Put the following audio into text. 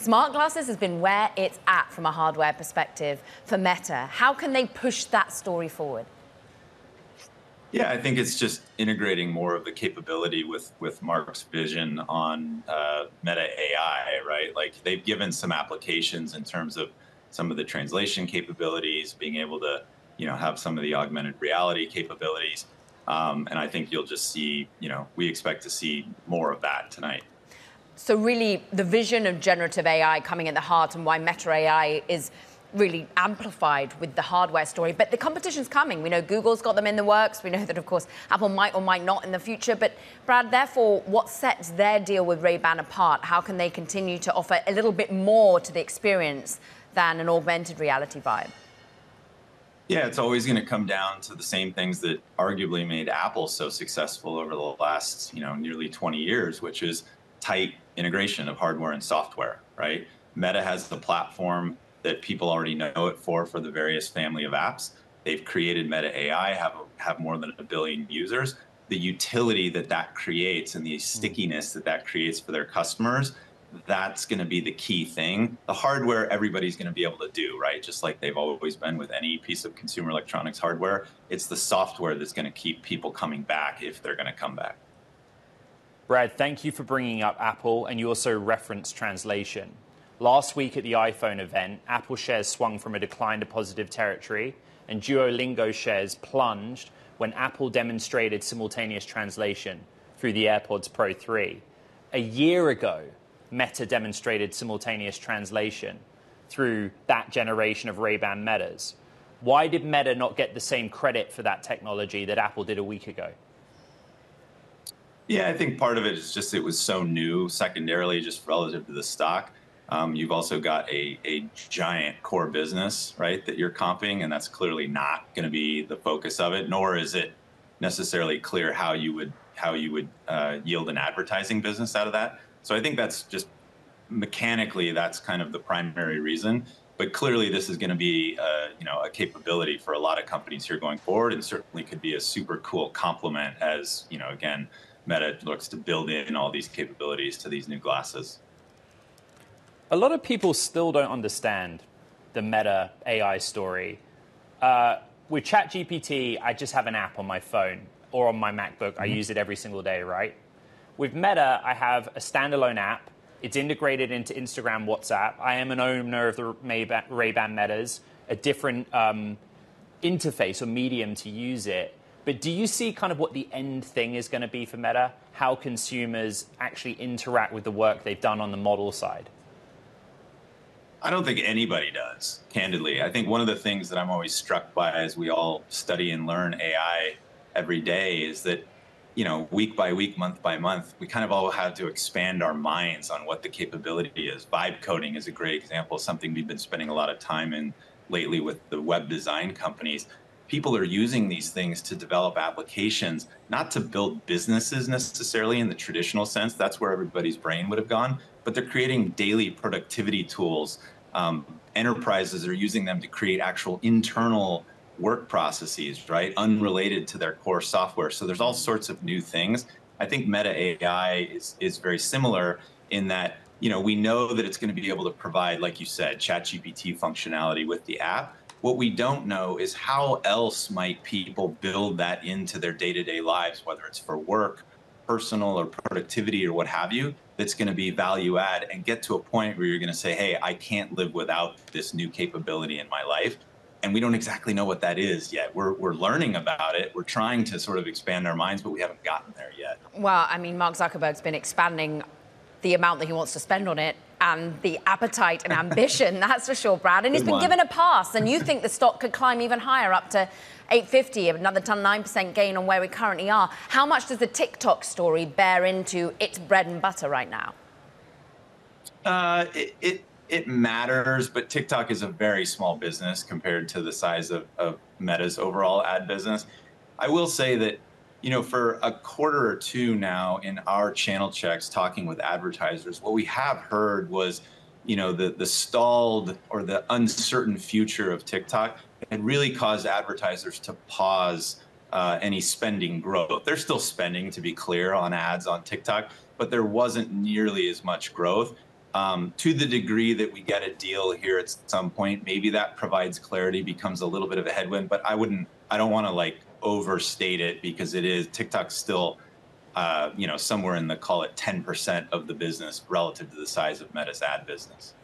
Smart glasses has been where it's at from a hardware perspective for Meta. How can they push that story forward? Yeah, I think it's just integrating more of the capability with with Mark's vision on uh, Meta AI, right? Like they've given some applications in terms of some of the translation capabilities, being able to, you know, have some of the augmented reality capabilities, um, and I think you'll just see, you know, we expect to see more of that tonight. So really, the vision of generative AI coming at the heart, and why Meta AI is really amplified with the hardware story. But the competition's coming. We know Google's got them in the works. We know that, of course, Apple might or might not in the future. But Brad, therefore, what sets their deal with Ray-Ban apart? How can they continue to offer a little bit more to the experience than an augmented reality vibe? Yeah, it's always going to come down to the same things that arguably made Apple so successful over the last, you know, nearly 20 years, which is tight integration of hardware and software, right? Meta has the platform that people already know it for for the various family of apps. They've created Meta AI, have have more than a billion users. The utility that that creates and the hmm. stickiness that that creates for their customers, that's going to be the key thing. The hardware everybody's going to be able to do, right? Just like they've always been with any piece of consumer electronics hardware. It's the software that's going to keep people coming back if they're going to come back. Brad, thank you for bringing up Apple, and you also referenced translation. Last week at the iPhone event, Apple shares swung from a decline to positive territory, and Duolingo shares plunged when Apple demonstrated simultaneous translation through the AirPods Pro 3. A year ago, Meta demonstrated simultaneous translation through that generation of Ray-Ban Metas. Why did Meta not get the same credit for that technology that Apple did a week ago? Yeah, I think part of it is just it was so new, secondarily, just relative to the stock. Um, you've also got a, a giant core business, right, that you're comping, and that's clearly not going to be the focus of it. Nor is it necessarily clear how you would how you would uh, yield an advertising business out of that. So I think that's just mechanically that's kind of the primary reason. But clearly, this is going to be uh, you know a capability for a lot of companies here going forward, and certainly could be a super cool complement as you know again Meta looks to build in all these capabilities to these new glasses. A lot of people still don't understand the Meta AI story. Uh, with ChatGPT, I just have an app on my phone or on my MacBook. Mm-hmm. I use it every single day, right? With Meta, I have a standalone app. It's integrated into Instagram, WhatsApp. I am an owner of the Ray-Ban Metas, a different um, interface or medium to use it. But do you see kind of what the end thing is going to be for Meta? How consumers actually interact with the work they've done on the model side? I don't think anybody does, candidly. I think one of the things that I'm always struck by as we all study and learn AI every day is that, you know, week by week, month by month, we kind of all have to expand our minds on what the capability is. Vibe coding is a great example, something we've been spending a lot of time in lately with the web design companies. People are using these things to develop applications, not to build businesses necessarily in the traditional sense. That's where everybody's brain would have gone but they're creating daily productivity tools. Um, enterprises are using them to create actual internal work processes, right, unrelated to their core software. So there's all sorts of new things. I think Meta AI is is very similar in that you know we know that it's going to be able to provide, like you said, ChatGPT functionality with the app. What we don't know is how else might people build that into their day-to-day lives, whether it's for work, personal, or productivity, or what have you that's going to be value add and get to a point where you're going to say, hey, I can't live without this new capability in my life. And we don't exactly know what that is yet. We're, we're learning about it. We're trying to sort of expand our minds, but we haven't gotten there yet. Well, I mean, Mark Zuckerberg's been expanding the amount that he wants to spend on it and the appetite and ambition, that's for sure, Brad. And he's been given a pass. And you think the stock could climb even higher up to 850, another 9% gain on where we currently are. How much does the TikTok story bear into its bread and butter right now? Uh, it, it, it matters, but TikTok is a very small business compared to the size of, of Meta's overall ad business. I will say that, you know, for a quarter or two now in our channel checks, talking with advertisers, what we have heard was, you know, the the stalled or the uncertain future of TikTok had really caused advertisers to pause uh, any spending growth. They're still spending, to be clear, on ads on TikTok, but there wasn't nearly as much growth. Um, to the degree that we get a deal here at some point, maybe that provides clarity, becomes a little bit of a headwind. But I wouldn't, I don't want to like overstate it because it is TikTok's still, uh, you know, somewhere in the call it 10% of the business relative to the size of Meta's ad business.